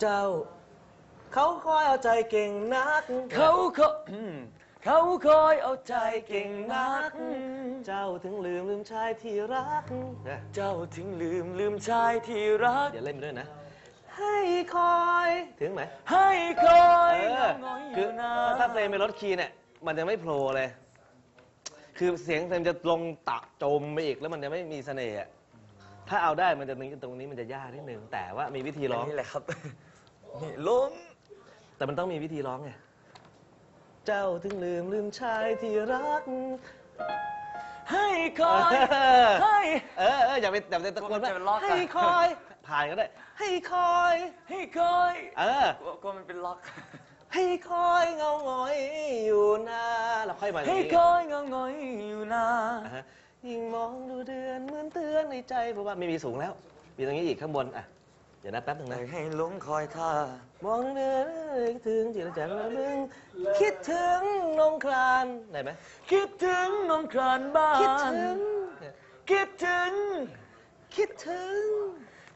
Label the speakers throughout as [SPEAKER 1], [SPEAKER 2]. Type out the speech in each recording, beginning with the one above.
[SPEAKER 1] เจ้า เขาคอยเอาใจเก่งนัก
[SPEAKER 2] เขาเขาอืมเขาคอยเอาใจเก่งนัก
[SPEAKER 1] เจ้าถึงลืมลืมชายที่รักนะ
[SPEAKER 2] เจ้าถึงลืมลืมชายที่รัก
[SPEAKER 1] เดี๋ยวเล่นไปด้วยนะ ให้คอยถึงไหม
[SPEAKER 2] ให้คอ
[SPEAKER 1] เอยอ
[SPEAKER 2] เงาๆ
[SPEAKER 1] คือ
[SPEAKER 2] อยู่นะ
[SPEAKER 1] ถ้าเพลงเป็นรถคีย์เนี่ย มันจะไม่โผล่เลย คือเสียงเพลงจะลงตะจมไปอีกแล้วมันจะไม่มีเสน่ห์อะ ถ้าเอาได้มันจะตรงนี้ตรงนี้มันจะยากนิดนึงแต่ว่ามีวิธีร้อง
[SPEAKER 2] นี่แหละครับ นี่ล้ม
[SPEAKER 1] แต่มันต้องมีวิธีร้องไง เจ้าถึงลืมลืมชายที่รัก
[SPEAKER 2] ให้คอย
[SPEAKER 1] เออ
[SPEAKER 2] ให้
[SPEAKER 1] เออเอออย่าไปอย่าไปตะโกน
[SPEAKER 2] มันจะเป็นล็อกอะ
[SPEAKER 1] ให้คอย ผ่านก็ได้ ให้คอย
[SPEAKER 2] ให้คอย
[SPEAKER 1] เออ
[SPEAKER 2] กลัวกลัวมันเป็นล็อก
[SPEAKER 1] ให้คอยเงาหงอยอยู่นาเราค่อยมาอย่าง
[SPEAKER 2] ให้
[SPEAKER 1] นี้
[SPEAKER 2] คอยเงาหงอยอยู่นะ
[SPEAKER 1] อ่าฮะยิ่งมองดูเดือน ในใจเพราะว่าไม่มีสูงแล้ว มีตรงนี้อีกข้างบนอะเดี๋ยวนะแป๊บหนึงนะ
[SPEAKER 2] ให้หลงคอยท่าม
[SPEAKER 1] องดูเดือนคิดถึงจิตใจระลึงคิดถึงนงครานได้ไหม
[SPEAKER 2] คิดถึงน้องครานบ้าน
[SPEAKER 1] คิดถึง
[SPEAKER 2] คิดถึง
[SPEAKER 1] คิดถึง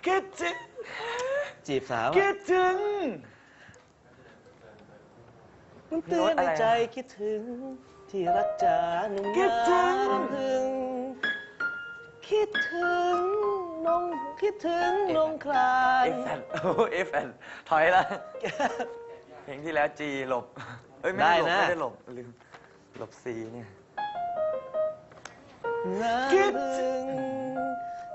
[SPEAKER 2] คิดถึง
[SPEAKER 1] จีบสาว
[SPEAKER 2] คิดถึง
[SPEAKER 1] มันเตือนในใจคิดถึงที่รักจ๋าหนุ่ม
[SPEAKER 2] คิดถึง
[SPEAKER 1] น้ำถึง น
[SPEAKER 2] เอฟแอนโอ้เอฟแอนถอยละ เพลงที่แล้วจีหลบ เอ้ย ไม่ได้หลบไม่ได้หลบ ลืม หลบซีเนี่ย คิ
[SPEAKER 1] คิ
[SPEAKER 2] ด
[SPEAKER 1] ดถึง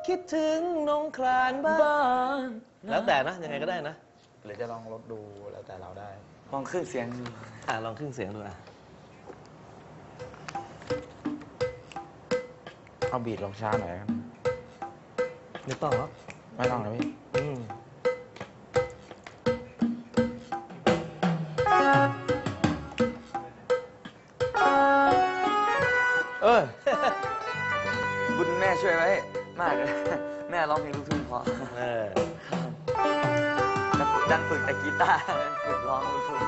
[SPEAKER 1] คิดถึงนงครานบ้า
[SPEAKER 2] บ้านน
[SPEAKER 1] แล้วแต่นะ ยังไงก็ได้นะ
[SPEAKER 3] หรือจะลองลดดูแล้วแต่เราได้
[SPEAKER 2] ลองขึ้นเสียงดู
[SPEAKER 1] อะลองขึ้นเสียงดูอะ
[SPEAKER 3] เอาบีดลงช้าหน่อยครับ
[SPEAKER 1] ไม่ต้องหรอก
[SPEAKER 3] ไม่ต้องนะพี่
[SPEAKER 2] กแต่กีตาร์ฝึกร้องลูกทุ่ง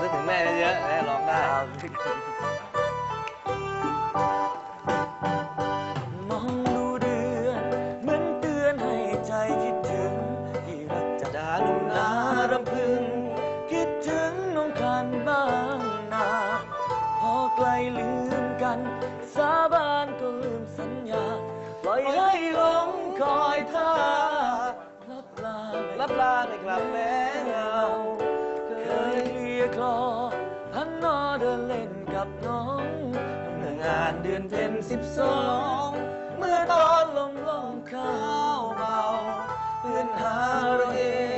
[SPEAKER 1] นึกถึงแม่เยอะๆแม่ร้องได้างแม้เงา
[SPEAKER 2] เคยเคลียร์คลอพันนอเดินเล่นกับน้อง
[SPEAKER 1] เมื่องานเดือนเพ็ญสิบสอง
[SPEAKER 2] เมื่อตอนลมลมข้าวเบา
[SPEAKER 1] เพื่อนหาเราเอง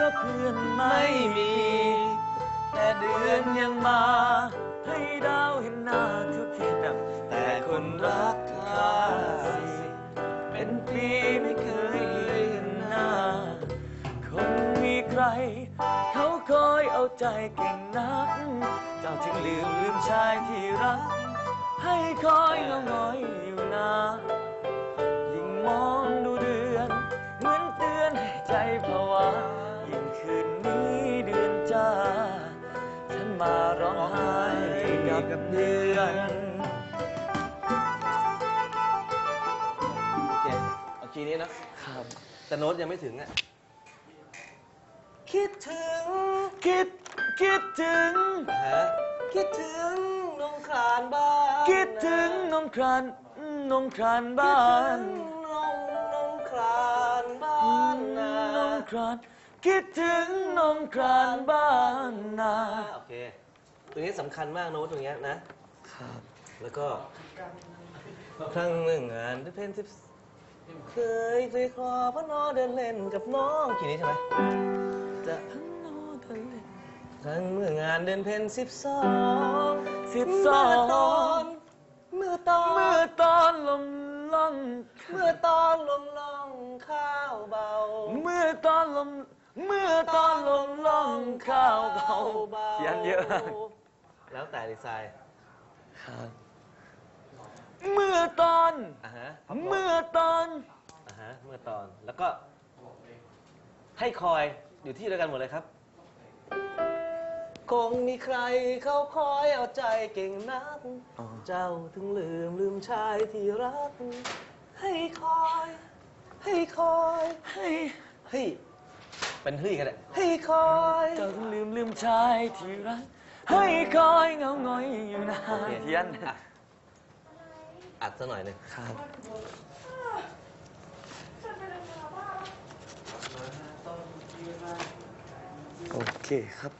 [SPEAKER 1] ก็
[SPEAKER 2] เพื่อนไม่มี แต่เดือนยังมา ให้ดาวเห็นหน้าทุกทีแบบแต่คนรักข้าสิเป็นปีไม่เคยเห็นหน้า คงมีใคร เขาคอยเอาใจเก่งนัก เจ้าจึงลืมลืมชายที่รัก ให้คอยเงาหงอยอยู่นา เดือน
[SPEAKER 1] โอเคเอาคีย์นี้นะครับ แต่โน้ตยังไม่ถึงอะ คิดถึง
[SPEAKER 2] คิด คิดถึง
[SPEAKER 1] ฮะ คิดถึงนงครานบ้าน
[SPEAKER 2] คิดถึงนงครานนงครานบ้า
[SPEAKER 1] คิด
[SPEAKER 2] น
[SPEAKER 1] ถึงนงนงครานบ้านนา
[SPEAKER 2] น้องครานคิดถึงน้องครานบ้านนา
[SPEAKER 1] โอเค ตรงนี้สำคัญมากโน้ตตรงเนี้ยนะ
[SPEAKER 2] ครับ
[SPEAKER 1] แล้วก็ครั้งหนึ่งงานที่เพนสิบเคยไปคลอพระนอเดินเล่นกับน้องคีย์นี้ใช่ไหมจะครั้งเมื่องานเดือนเพ็ญสิบสอง
[SPEAKER 2] สิบสอง
[SPEAKER 1] เมื่อตอน
[SPEAKER 2] เมื่อตอนลมล่อง
[SPEAKER 1] เมื่อตอนลมล่องข้าวเบา
[SPEAKER 2] เมื่อตอนลม เมื่อตอนลมล่องข้าวเบาเขียนเยอะมาก
[SPEAKER 1] แล้วแต่ดีไซน์
[SPEAKER 2] ครับเมื่อตอน
[SPEAKER 1] อะฮะ
[SPEAKER 2] เมื่อตอน
[SPEAKER 1] อะฮ
[SPEAKER 4] ฮะเมื่อตอนแล้วก็ ให้คอยอยู่ที่เดียวกันหมดเลยครับ คงมีใครเขาคอยเอาใจเก่งนัก
[SPEAKER 1] อ๋อ
[SPEAKER 4] เจ้าถึงลืมลืมชายที่รัก ให้คอย ให้คอย
[SPEAKER 2] ให้
[SPEAKER 4] เฮ้ยเป็นเฮ้ยกันเลยให้คอย
[SPEAKER 2] เจ้าต้องลืมลืมชายที่รัก ให้คอยเงาง้อยอยู่นานเทียน
[SPEAKER 4] อะอัดซะหน่อยหนึ่ง
[SPEAKER 1] ครับโอเคครับ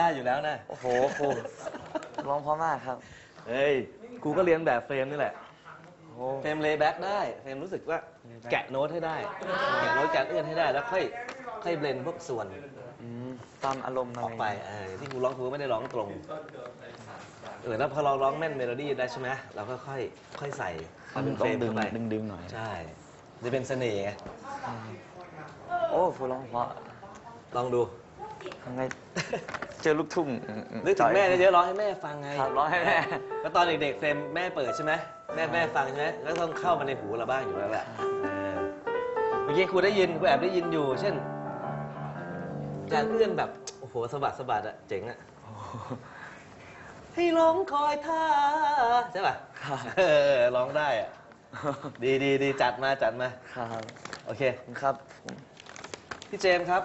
[SPEAKER 4] ได้อยู่แล้วนะ
[SPEAKER 1] โอ้โหครูร้องเพราะมากครับ
[SPEAKER 4] เฮ้ยกูก็เรียนแบบเฟรมนี่แหละ
[SPEAKER 1] โอ้โห
[SPEAKER 4] เฟรมเลย์แบ็กได้เฟรมรู้สึกว่าแกะโน้ตให้ได้ แกะโน้ตแกะเอื้อนให้ได้ แล้วค่อยค่อยเบลนพวกส่วน
[SPEAKER 1] อืมตามอารมณ์อะ
[SPEAKER 4] อ
[SPEAKER 1] ไร
[SPEAKER 4] อกไปเออที่กูร้องกูก็ไม่ได้ร้องตรง เออแล้วพอเราร้องแม่นเมโลดี้ได้ใช่ไหมเราก็ค่อยค่อยใส่ความเป็นเฟ
[SPEAKER 1] ต้อ
[SPEAKER 4] รงม
[SPEAKER 1] ดึง
[SPEAKER 4] เข้าไป
[SPEAKER 1] ดึงดึงหน่อย
[SPEAKER 4] ใช่ จะเป็นเสน่ห์ไง
[SPEAKER 1] โอ้ครูร้องเพราะ
[SPEAKER 4] ลองดู
[SPEAKER 1] ทำไง เจอลูกทุ่ง
[SPEAKER 4] นึกถึงแม่เยอะๆร้องให้แม่ฟังไง
[SPEAKER 1] ครับร้องให้แม่
[SPEAKER 4] แล้วตอนเด็กๆเฟรมแม่เปิดใช่ไหมแม่แม่ฟังใช่ไหมแล้วต้องเข้ามาในหูเราบ้างอยู่แล้วแหละเออเมื่อกี้ครูได้ยินครูแอบได้ยินอยู่ เช่นการเอื้อนแบบโอ้โหสะบัดสะบัดอะเจ๋งอะให้ร้องคอยท่าใช่ป่ะ
[SPEAKER 1] ครับ
[SPEAKER 4] เออร้องได้อะดีดีดีจัดมาจัดมา
[SPEAKER 1] ครับ
[SPEAKER 4] โอเค
[SPEAKER 1] ครับผม
[SPEAKER 4] พี่เจมส์ครับ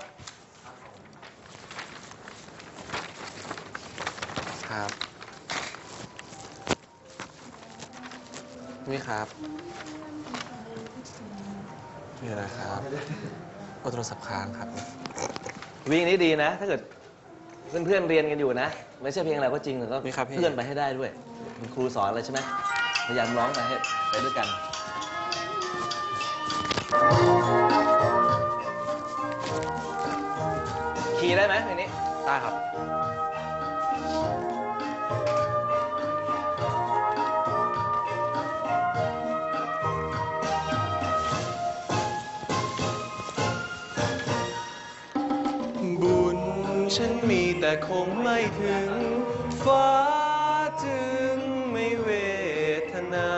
[SPEAKER 5] ครับ นี่ครับ นี่นะครับโอโทรศัพท์ค้างครับ
[SPEAKER 4] วิ่งนี้ดีนะ ถ้าเกิดเพื่อนๆเรียนกันอยู่นะ ไม่ใช่เพลงอะไรก็จริงแต่ก็
[SPEAKER 5] มีครับพี่
[SPEAKER 4] เพื่อนไปให้ได้ด้วยคุณครูสอนเลยใช่ไหมพยายามร้องไปให้ไปด้วยกันคีย์ได้ไหมเพลงนี้
[SPEAKER 5] ได้ครับ
[SPEAKER 4] บุ แต่คงไม่ถึง ฟ้าจึงไม่เวทนา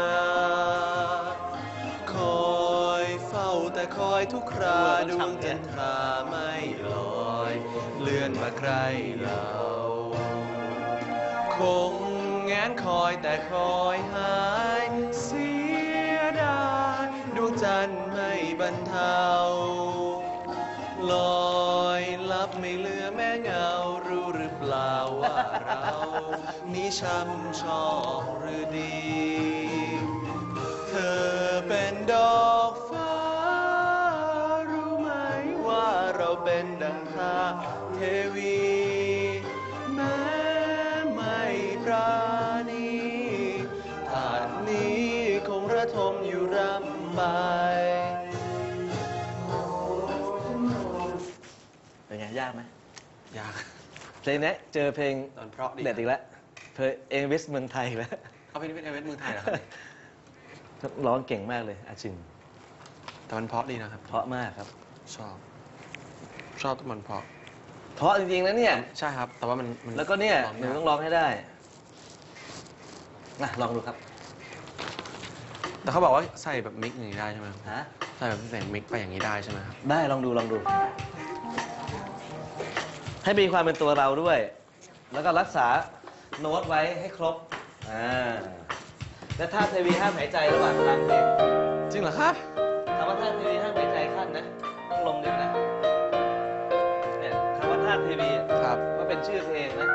[SPEAKER 4] คอยเฝ้าแต่คอยทุกคราดวงจันทราไม่ลอย เลื่อนมาใครเรา คงแงนคอยแต่คอยหายเสียดายดวงจันทร์ไม่บรรเทาลอยานี้ช้ำชอกหรือดี เพลงนี้เจอเพลง
[SPEAKER 5] ตอนเพราะดี
[SPEAKER 4] เด็ดอีกแล้วเพลงเอวิสเมืองไทยอีกแล้ว
[SPEAKER 5] เขาเป็นเอเวนต์เมืองไทยเหรอครับ
[SPEAKER 4] ร้องเก่งมากเลยอาชิน
[SPEAKER 5] แต่มันเพราะดีนะครับ
[SPEAKER 4] เพราะมากครับ
[SPEAKER 5] ชอบ ชอบทุกมันเพราะ
[SPEAKER 4] เพราะจริงๆนะเนี่ย
[SPEAKER 5] ใช่ครับ แต่ว่ามันมัน
[SPEAKER 4] แล้วก็เนี่ย
[SPEAKER 5] ร้อง
[SPEAKER 4] หนู
[SPEAKER 5] ยาก
[SPEAKER 4] ต้องร้องให้ได้นะลองดูครับ
[SPEAKER 5] แต่เขาบอกว่าใส่แบบมิกอย่างนี้ได้ใช่ไหมครับ
[SPEAKER 4] ฮะ
[SPEAKER 5] ใส่แบบใส่มิกไปอย่างนี้ได้ใช่ไหมครับ
[SPEAKER 4] ได้ลองดูลองดู ให้มีความเป็นตัวเราด้วย แล้วก็รักษาโน้ตไว้ให้ครบ อ่า และท่าเทวีห้ามหายใจระหว่างกลางเพลง
[SPEAKER 5] จริงเหรอครับ
[SPEAKER 4] คำว่าท่าเทวีห้ามหายใจขั้นนะ ต้องลงดึงนะ เนี่ยคำว่าท่าเทวีอะ
[SPEAKER 5] ครับ
[SPEAKER 4] ก็เป็นชื่อเพลงนะ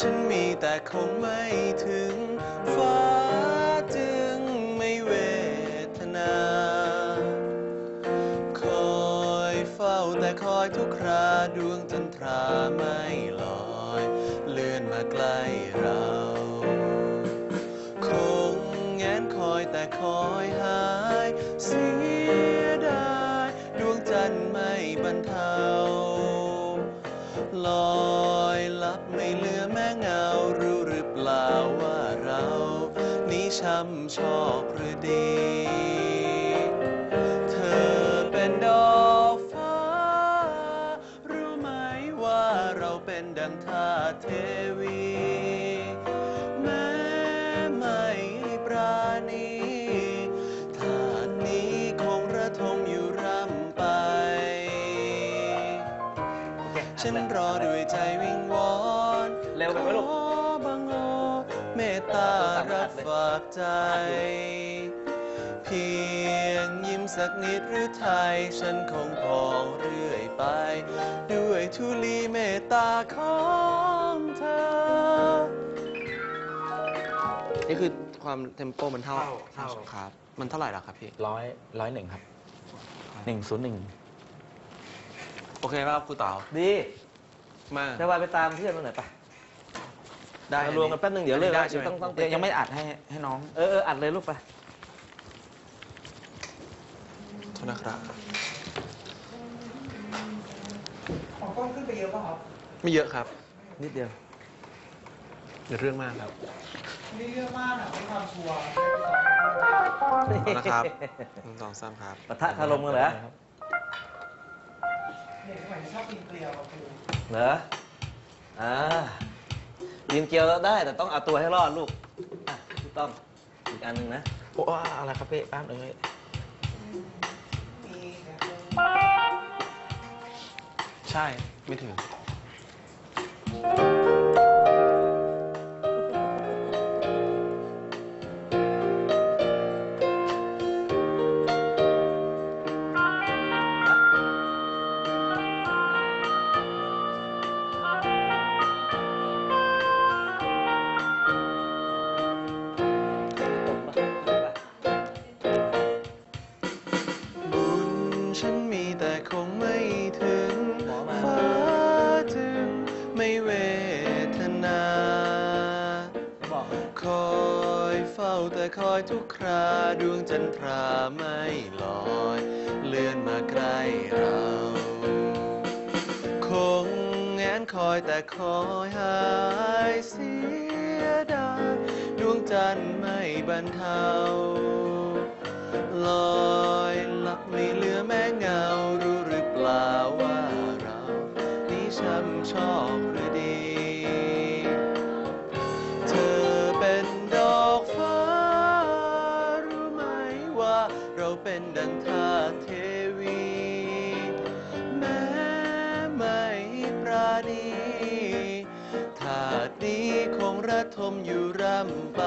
[SPEAKER 4] ฉันมีแต่คงไม่ถึงฟ้าจึงไม่เวทนา คอยเฝ้าแต่คอยทุกคราดวงจันทราไม่ลอย เลื่อนมาใกล้เรา คงแงนคอยแต่คอยหาย เสียดายดวงจันทร์ไม่บรรเทาำชอกหรือดี เธอเป็นดอกฟ้า รู้ไหมว่าเราเป็นดังท่าเทวี แม้ไม่ปราณีทานนี้คงระทมอยู่ร่ำไป ฉันรอด้วยใจวิงวอน
[SPEAKER 2] เร็วไปไหมลูก
[SPEAKER 4] เมตตารับฝากใจ เพียงยิ้มสักนิดหรือไทย ฉันคงพองเรื่อยไป ด้วยทุลีเมตตาของเธอ
[SPEAKER 5] นี่คือความเทมโปมันเท่า
[SPEAKER 1] เท่า
[SPEAKER 5] ครับ มันเท่าไหร่ล่ะครับพี่
[SPEAKER 1] ร้อยร้อยหนึ่งครับหนึ่งศูนย์หนึ่ง
[SPEAKER 5] โอเคป่ะครับครูเต๋า
[SPEAKER 4] ดี
[SPEAKER 5] มา
[SPEAKER 4] จะวายไปตามเพื่อนมาหน่อยไป
[SPEAKER 5] ได้
[SPEAKER 4] มารวมกันแป๊บนึงเดี๋ยวเลิก
[SPEAKER 5] ได้
[SPEAKER 4] แล้ว
[SPEAKER 5] ใช่ไหม
[SPEAKER 4] ต้องต้อง
[SPEAKER 1] ยังไม่อัดให้ให้น้อง
[SPEAKER 4] เออเอออัดเลยลูกไป
[SPEAKER 5] โทษนะครับ
[SPEAKER 6] ของกล้องขึ้นไปเยอะป่ะครับ
[SPEAKER 5] ไม่เยอะครับ
[SPEAKER 4] นิดเดียว
[SPEAKER 5] อย่าเรื่องมากครับ
[SPEAKER 6] นี่เยอะมากอะไม่ความชัวร์
[SPEAKER 5] เอานะครับหนึ่งสองสามครับ
[SPEAKER 4] ปะทะคารมกันเหรอ
[SPEAKER 6] เด็กสมัยนี้ชอบกินเกลียวครับครู
[SPEAKER 4] เหรออ่า ยินเกลียวได้แต่ต้องเอาตัวให้รอดลูกอะพี่ต้อมอีกอันหนึ่งนะ
[SPEAKER 1] โอ้อะไรครับพี่แป๊บนึงเลย
[SPEAKER 6] มีเนี่ย
[SPEAKER 5] ใช่ ไม่ถึง
[SPEAKER 4] เฝ้าแต่คอยทุกคราดวงจันทราไม่ลอย เลื่อนมาใกล้เรา คงแงนคอยแต่คอยหายเสียดายดวงจันทร์ไม่บรรเทาลอยลับไม่เหลือแม้เงารู้หรือเปล่าว่าเรา นี้ช้ำชอก ทมอยู่ร่ำไป